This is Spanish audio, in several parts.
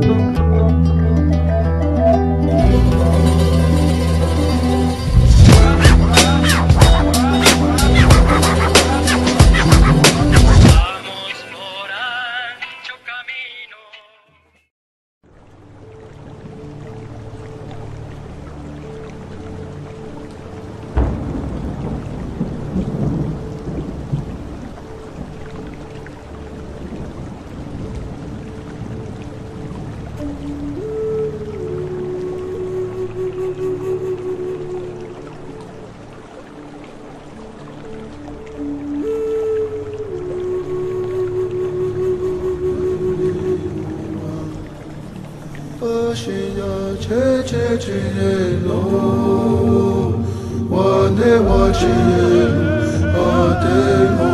Música Wa ne wa chi ye, wa ne wa chi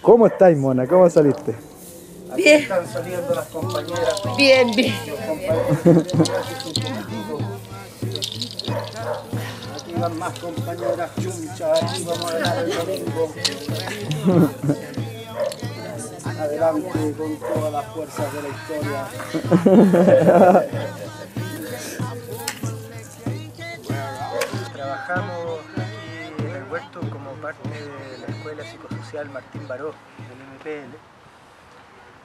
¿Cómo estáis, mona? ¿Cómo saliste? Bien. Están saliendo las compañeras, Bien, bien. los compañeros más compañeras chunchas, aquí vamos a ganar el domingo. Adelante con todas las fuerzas de la historia. Trabajamos aquí en el huerto como parte de la Escuela Psicosocial Martín Baró del MPL.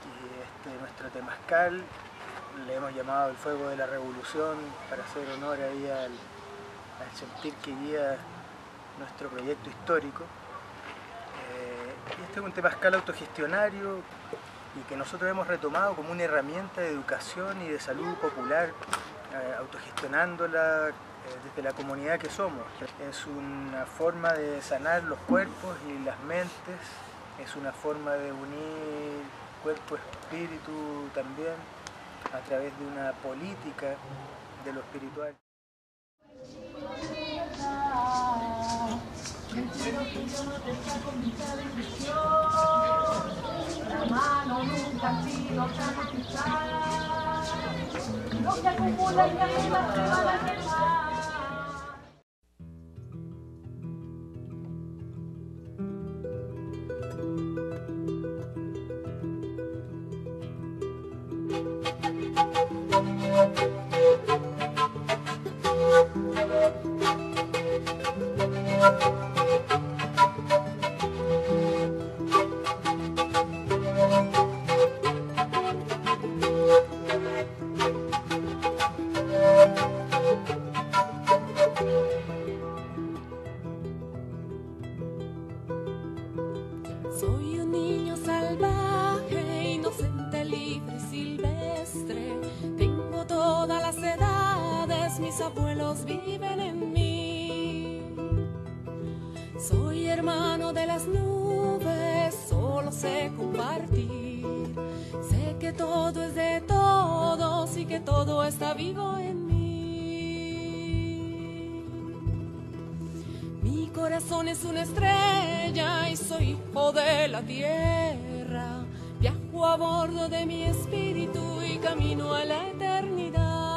Y este, nuestro temazcal le hemos llamado el fuego de la revolución para hacer honor ahí al, al sentir que guía nuestro proyecto histórico. Eh, este es un temazcal autogestionario y que nosotros hemos retomado como una herramienta de educación y de salud popular, eh, autogestionándola eh, desde la comunidad que somos. Es una forma de sanar los cuerpos y las mentes, es una forma de unir cuerpo, espíritu también a través de una política de lo espiritual. La mano nunca ha sido tan eficaz. Lo que acumula y acumula se va a quemar. Soy un niño salvaje, inocente, libre silvestre. Tengo todas las edades, mis abuelos viven en mí. Soy hermano de las nubes, solo sé compartir. Sé que todo es de todos y que todo está vivo en mí. Corazón es una estrella y soy hijo de la tierra. Viajo a bordo de mi espíritu y camino a la eternidad.